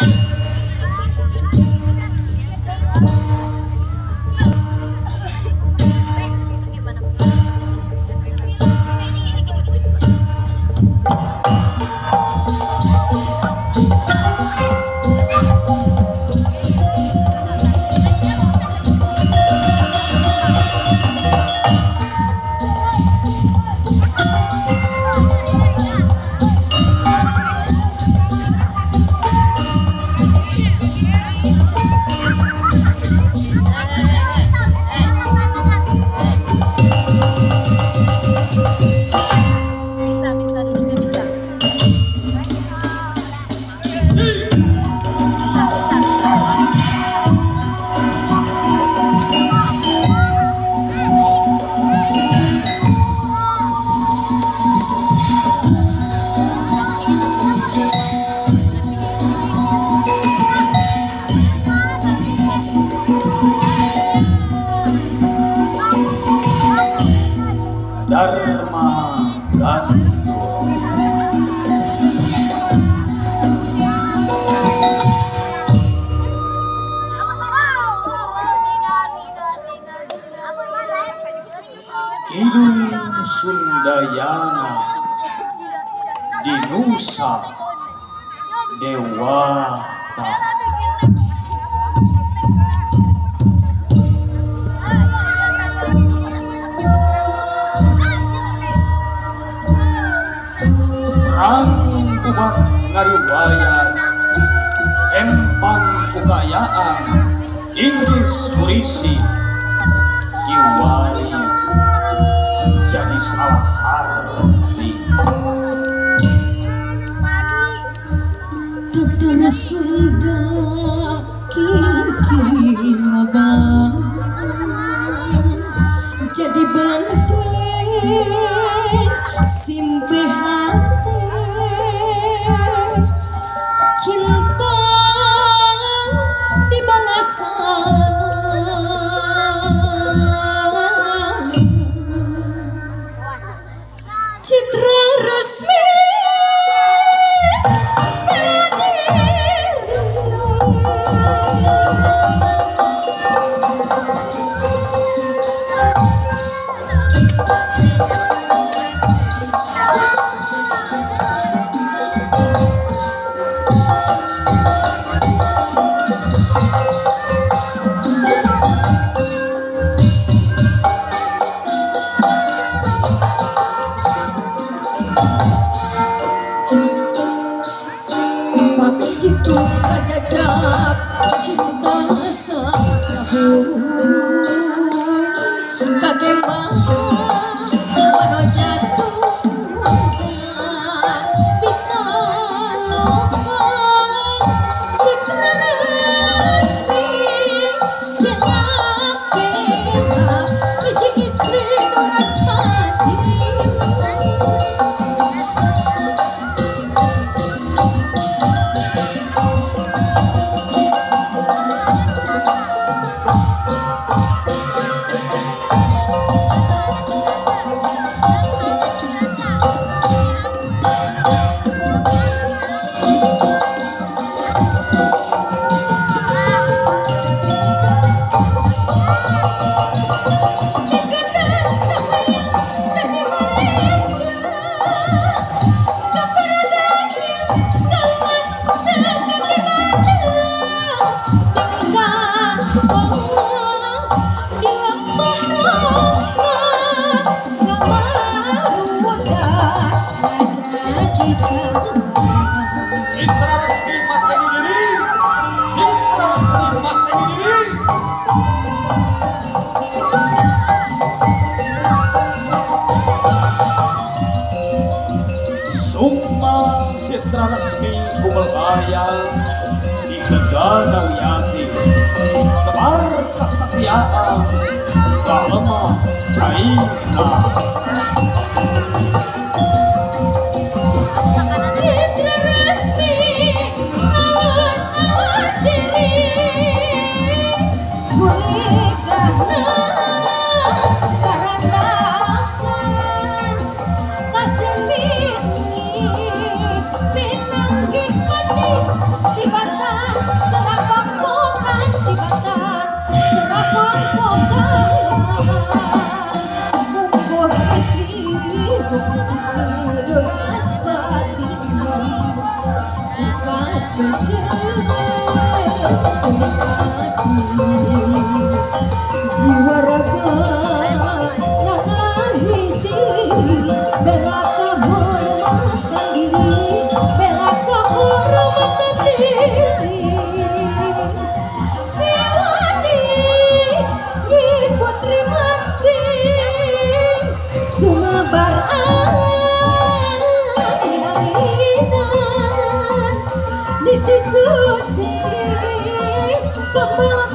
Bye. Dharma Gandho Kidung Sundayana di Nusa Dewata. rumah ngariwayat empang kekayaan. Inggris kurisi. Kiwari jadi salah harti Tutun Sunda 亲。Sukma Citra Resmi Kumelbaya di Negara Wiyati. Tebar kesetriaan Balema Jaina portão Come on.